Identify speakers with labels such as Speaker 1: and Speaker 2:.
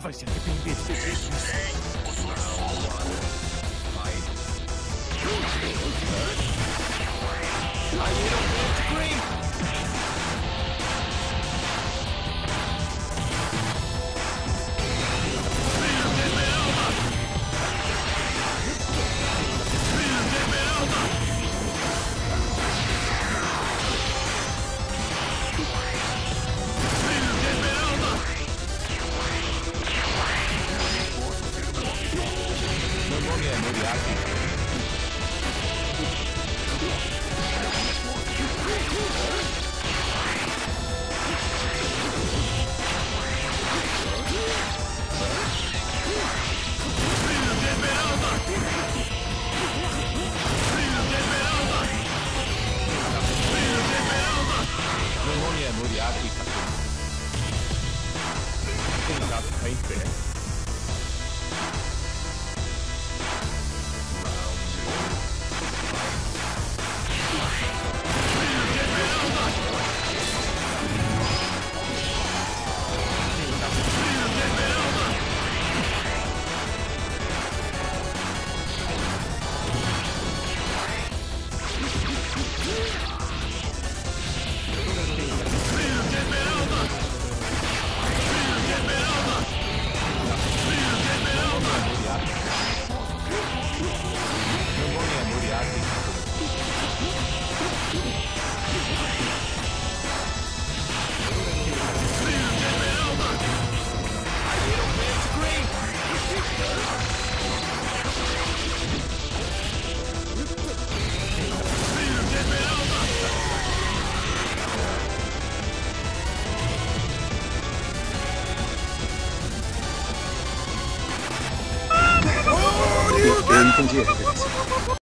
Speaker 1: Weiß ja, ich bin jetzt Nein, 無理ありかと。とにかく回復です。
Speaker 2: infantry